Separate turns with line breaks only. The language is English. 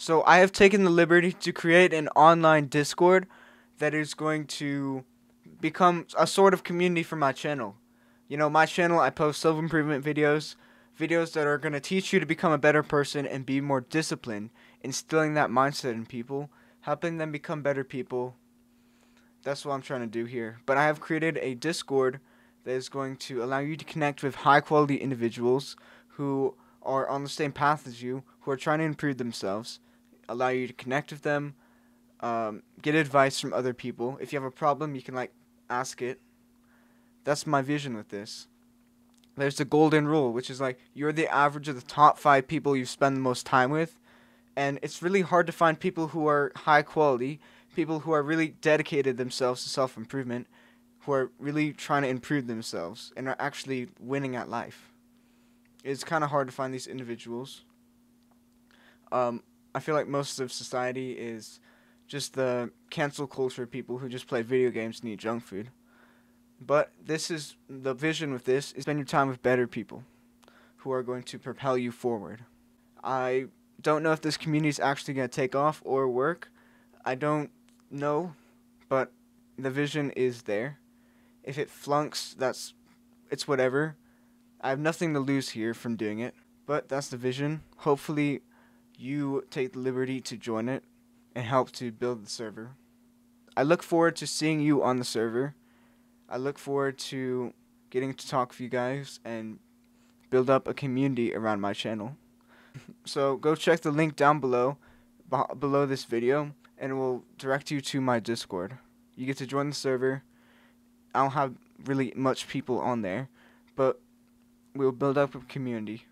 So I have taken the liberty to create an online Discord that is going to become a sort of community for my channel. You know, my channel, I post self improvement videos, videos that are going to teach you to become a better person and be more disciplined, instilling that mindset in people, helping them become better people. That's what I'm trying to do here. But I have created a Discord that is going to allow you to connect with high quality individuals who are on the same path as you, who are trying to improve themselves, allow you to connect with them, um, get advice from other people. If you have a problem, you can like ask it. That's my vision with this. There's the golden rule, which is like you're the average of the top five people you spend the most time with, and it's really hard to find people who are high quality, people who are really dedicated themselves to self improvement, who are really trying to improve themselves and are actually winning at life. It's kind of hard to find these individuals. Um, I feel like most of society is just the cancel culture people who just play video games and eat junk food. But this is the vision with this is spend your time with better people who are going to propel you forward. I don't know if this community is actually going to take off or work. I don't know, but the vision is there. If it flunks, that's it's whatever. I have nothing to lose here from doing it, but that's the vision. Hopefully, you take the liberty to join it and help to build the server. I look forward to seeing you on the server. I look forward to getting to talk with you guys and build up a community around my channel. so go check the link down below, below this video, and it will direct you to my Discord. You get to join the server. I don't have really much people on there, but we'll build up a community.